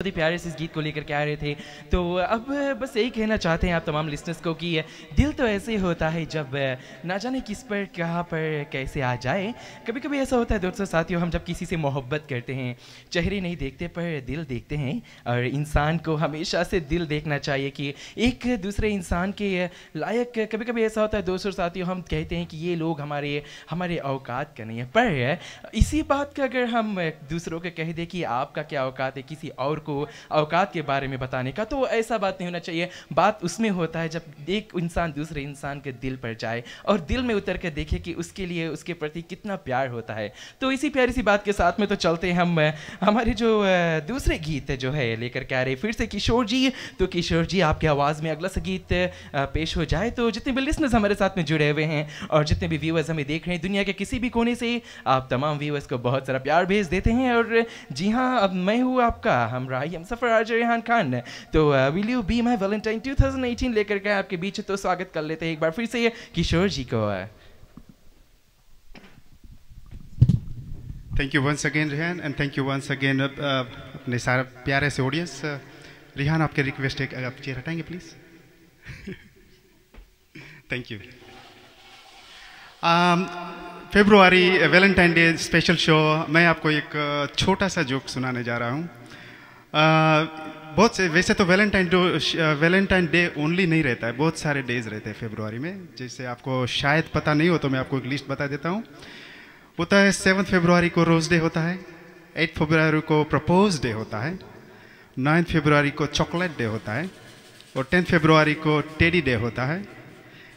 बहुत ही प्यारे से इस गीत को लेकर के आ रहे थे। तो अब बस यही कहना चाहते हैं आप तमाम लिसनर्स को कि दिल तो ऐसे ही होता है जब ना जाने किस पर, कहाँ पर, कैसे आ जाए। कभी कभी ऐसा होता है दोस्तों, साथियों, हम जब किसी से मोहब्बत करते हैं, चेहरे नहीं देखते पर दिल देखते हैं, और इंसान को हमेशा से दिल देखना चाहिए कि एक दूसरे इंसान के लायक। कभी कभी ऐसा होता है दोस्तों, साथियों, हम कहते हैं कि ये लोग हमारे हमारे औकात का नहीं है। पर इसी बात का अगर हम दूसरों को कह दें कि आपका क्या औकात है, किसी और को को औकात के बारे में बताने का तो ऐसा बात नहीं होना चाहिए। बात उसमें होता है जब एक इंसान दूसरे इंसान के दिल पर जाए और दिल में उतर कर देखे कि उसके लिए, उसके प्रति कितना प्यार होता है। तो इसी प्यारी सी बात के साथ में तो चलते हैं हम, हमारे जो दूसरे गीत जो है, लेकर के आ रहे फिर से किशोर जी तो किशोर जी, आपकी आवाज़ में अगला सा गीत पेश हो जाए। तो जितने भी लिसनर्स हमारे साथ में जुड़े हुए हैं और जितने भी व्यूअर्स हमें देख रहे हैं, दुनिया के किसी भी कोने से, आप तमाम व्यूअर्स को बहुत सारा प्यार भेज देते हैं और जी हाँ अब मैं हूँ आपका, हम आई एम सफ़र रेहान खान तो will you be my valentine 2018 लेकर के आपके बीच तो स्वागत कर लेते हैं एक बार फिर से किशोर जी को। Thank you once again Rehan and thank you once again अपने सारे प्यारे से ऑडियंस रेहान आपके रिक्वेस्ट है आप chair हटाएँगे please thank you February valentine day special show मैं आपको एक uh, छोटा सा जोक सुनाने जा रहा हूँ। बहुत से, वैसे तो वैलेंटाइन वैलेंटाइन डे ओनली नहीं रहता है, बहुत सारे डेज़ रहते हैं फेब्रुआरी में, जैसे आपको शायद पता नहीं हो तो मैं आपको एक लिस्ट बता देता हूँ। होता है सेवन फेब्रुआरी को रोज डे होता है एट फेब्रुआरी को प्रपोज डे होता है नाइन्थ फेब्रुआरी को चॉकलेट डे होता है और टेंथ फेब्रुआरी को टेडी डे होता है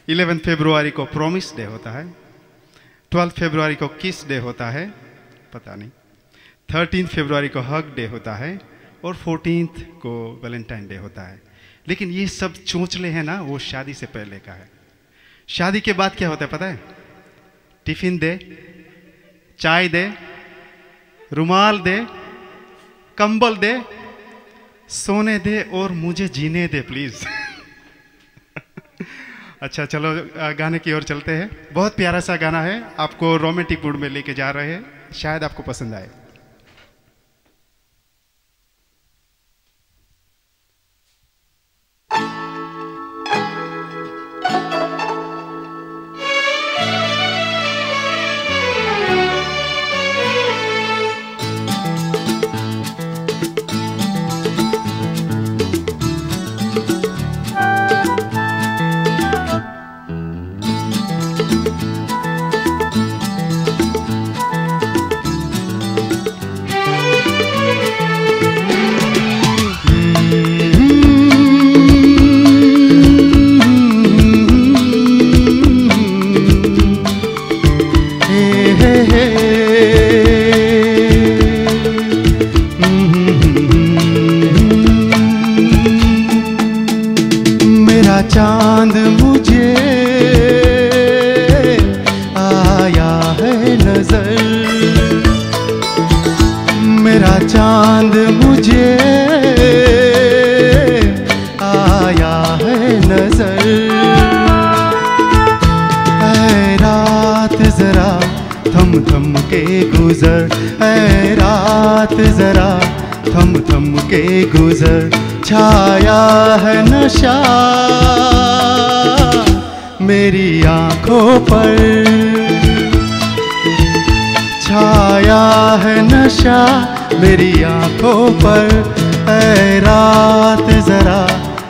इलेवेंथ फेब्रुआरी को प्रोमिस डे होता है ट्वेल्थ फेब्रुआरी को किस डे होता है, पता नहीं थर्टीन फेब्रुआरी को हक डे होता है और फोर्टीन को वैलेंटाइन डे होता है। लेकिन ये सब चोचले हैं ना, वो शादी से पहले का है। शादी के बाद क्या होता है पता है? टिफ़िन दे, चाय दे, रुमाल दे, कंबल दे, सोने दे और मुझे जीने दे प्लीज़ अच्छा चलो गाने की ओर चलते हैं। बहुत प्यारा सा गाना है, आपको रोमांटिक मूड में लेके जा रहे हैं। शायद आपको पसंद आए। नज़र। ऐ रात जरा थम थम के गुजर। ऐ रात जरा थम थम के गुजर। छाया है नशा मेरी आँखों पर। छाया है नशा मेरी आँखों पर। ऐ रात जरा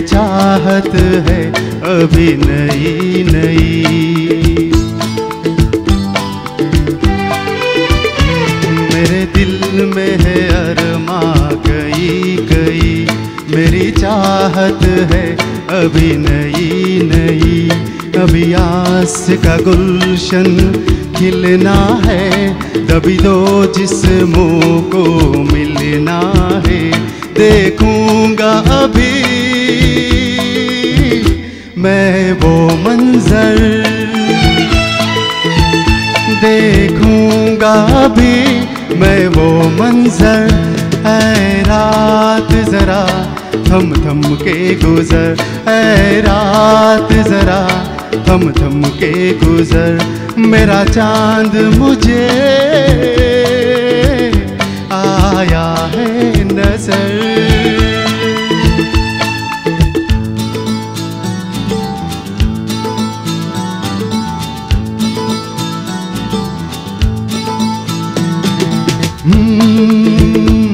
चाहत है अभी नई नई। मेरे दिल में है अरमा कई कई। मेरी चाहत है अभी नई नई। अभी आस का गुलशन खिलना है, तभी दो मुँह को मिलना है। देखूँगा अभी, मैं वो मंजर। देखूँगा अभी, मैं वो मंजर। है रात जरा थम थम के गुजर। है रात जरा थम थम के गुजर मेरा चाँद मुझे आया है नज़र। Hmm,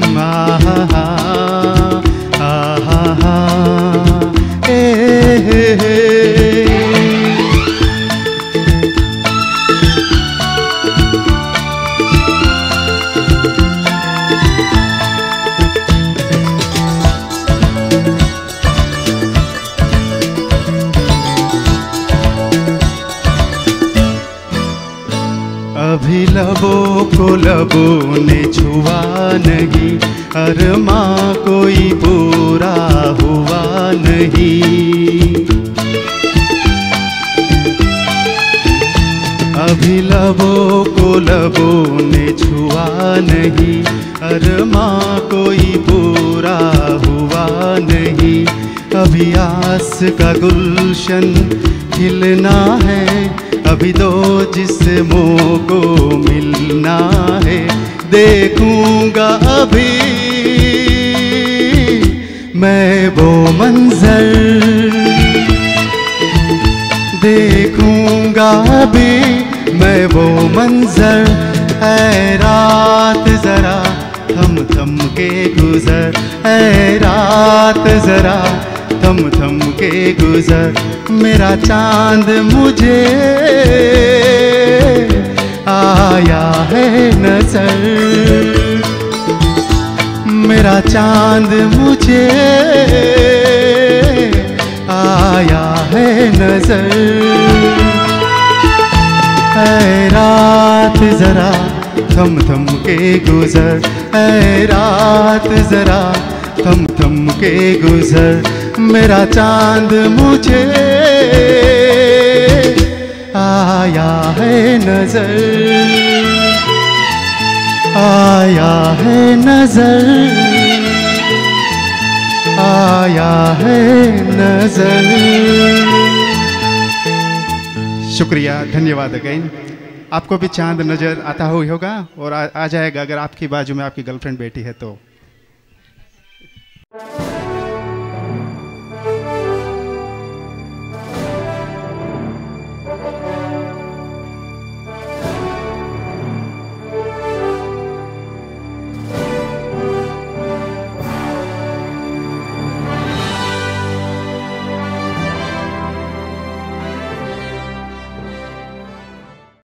को लबों ने छुआ नहीं अरमा कोई पूरा हुआ नहीं। अभी लबों को लबों ने छुआ नहीं अरमा कोई पूरा हुआ नहीं। अभी आस का गुलशन खिलना है अभी दो जिस्मों को मिलना है, देखूँगा अभी। मैं वो मंजर देखूँगा अभी। मैं वो मंजर है रात जरा थम थम के गुजर है रात जरा थम थम के गुजर, मेरा चाँद मुझे आया है नज़र। मेरा चाँद मुझे आया है नज़र। है रात जरा थम थम के गुजर है रात जरा थम थम के गुजर। मेरा चाँद मुझे आया है नज़र। आया है नज़र। आया है नज़र। शुक्रिया धन्यवाद अगेन आपको भी चाँद नज़र आता हो होगा और आ, आ जाएगा अगर आपकी बाजू में आपकी गर्लफ्रेंड बैठी है तो।